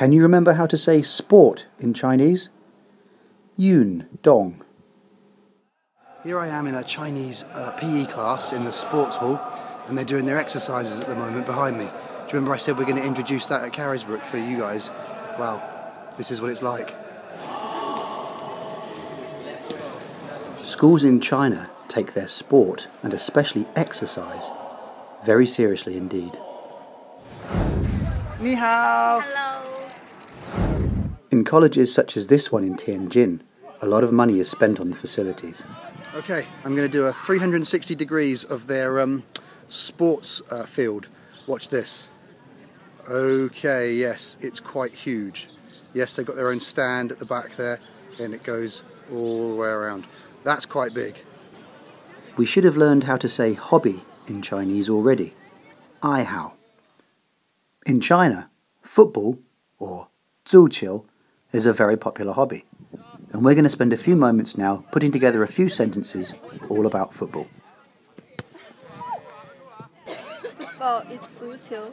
Can you remember how to say sport in Chinese? Yun dong. Here I am in a Chinese uh, PE class in the sports hall, and they're doing their exercises at the moment behind me. Do you remember I said we're going to introduce that at Carisbrooke for you guys? Well, this is what it's like. Schools in China take their sport, and especially exercise, very seriously indeed. Ni hao! Hello. In colleges such as this one in Tianjin, a lot of money is spent on the facilities. Okay, I'm going to do a 360 degrees of their um, sports uh, field. Watch this. Okay, yes, it's quite huge. Yes, they've got their own stand at the back there, and it goes all the way around. That's quite big. We should have learned how to say hobby in Chinese already. Ai hao. In China, football, or 足球, is a very popular hobby and we're going to spend a few moments now putting together a few sentences all about football. Football is 足球。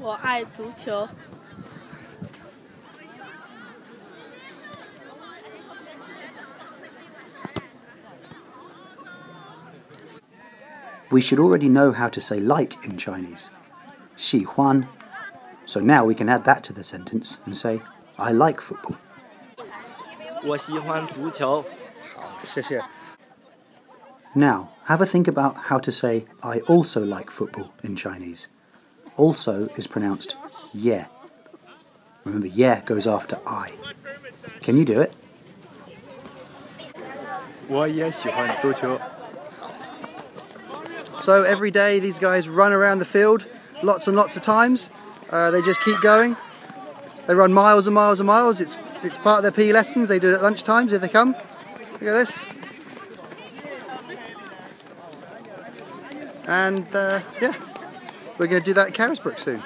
我爱足球。We should already know how to say like in Chinese. 喜欢 so now we can add that to the sentence and say, I like football. 我喜欢足球。谢谢. Now, have a think about how to say, I also like football in Chinese. Also is pronounced yeah. Remember, yeah goes after I. Can you do it? 我也喜欢足球。So every day these guys run around the field lots and lots of times. Uh, they just keep going. They run miles and miles and miles. It's it's part of their PE lessons. They do it at lunch times if they come. Look at this. And uh, yeah, we're going to do that at Carisbrooke soon.